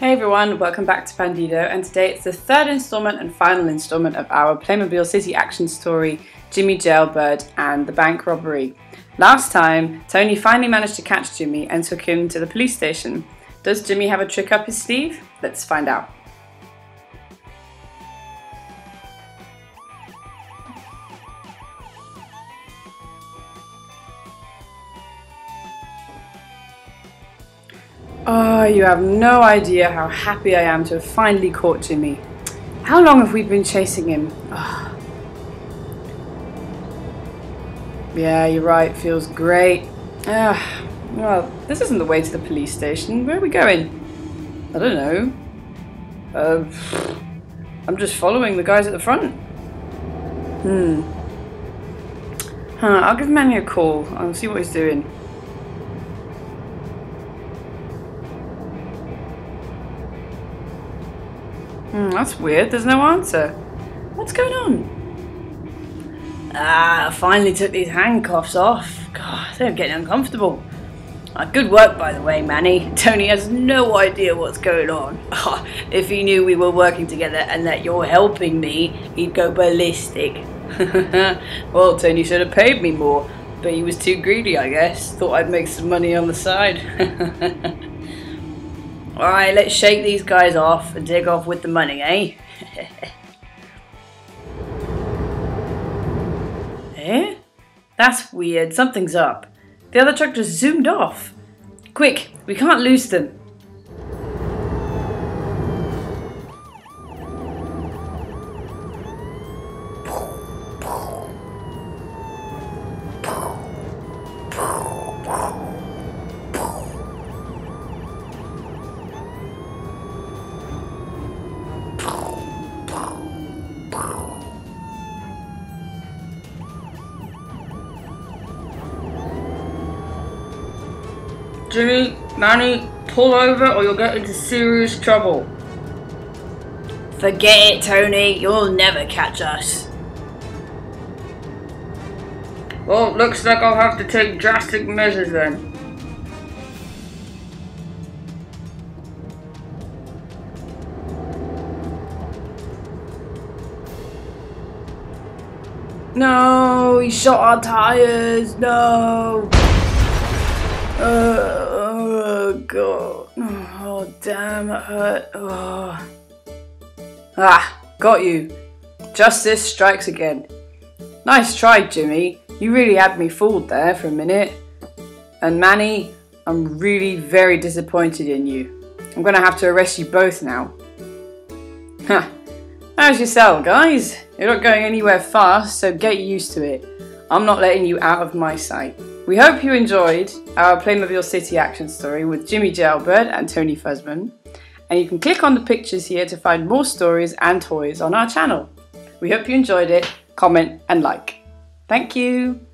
Hey everyone, welcome back to Pandido, and today it's the third installment and final installment of our Playmobil City action story, Jimmy Jailbird and the Bank Robbery. Last time, Tony finally managed to catch Jimmy and took him to the police station. Does Jimmy have a trick up his sleeve? Let's find out. Oh, you have no idea how happy I am to have finally caught Jimmy. How long have we been chasing him? Oh. Yeah, you're right, feels great. Ah, well, this isn't the way to the police station. Where are we going? I don't know. Uh, I'm just following the guys at the front. Hmm. Huh, I'll give Manny a call. I'll see what he's doing. Hmm, that's weird. There's no answer. What's going on? Ah, I finally took these handcuffs off. God, they're getting uncomfortable. Uh, good work, by the way, Manny. Tony has no idea what's going on. Oh, if he knew we were working together and that you're helping me, he'd go ballistic. well, Tony should have paid me more, but he was too greedy, I guess. Thought I'd make some money on the side. Alright, let's shake these guys off and take off with the money, eh? eh? That's weird. Something's up. The other truck just zoomed off. Quick, we can't lose them. Jimmy, Manny, pull over or you'll get into serious trouble. Forget it, Tony. You'll never catch us. Well, looks like I'll have to take drastic measures then. No, he shot our tires. No. Oh god. Oh damn, it hurt. Oh. Ah, got you. Justice strikes again. Nice try, Jimmy. You really had me fooled there for a minute. And Manny, I'm really very disappointed in you. I'm gonna have to arrest you both now. Huh. How's your cell, guys? You're not going anywhere fast, so get used to it. I'm not letting you out of my sight. We hope you enjoyed our Playmobil City action story with Jimmy Jailbird and Tony Fuzzman. And you can click on the pictures here to find more stories and toys on our channel. We hope you enjoyed it, comment and like. Thank you.